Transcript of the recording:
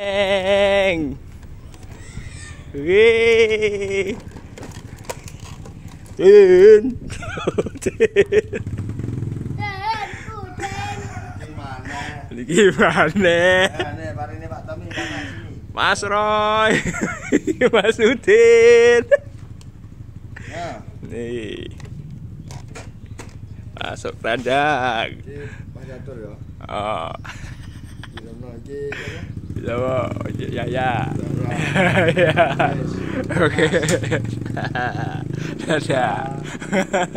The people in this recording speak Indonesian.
Eng. Wih. Tommy panas sini. Mas Roy. Mas Udin. Nah, Nih. Masuk kandang. Mas Catur ya. Oh. Iki ya. Ya, ya. Ya. Oke. Dadah.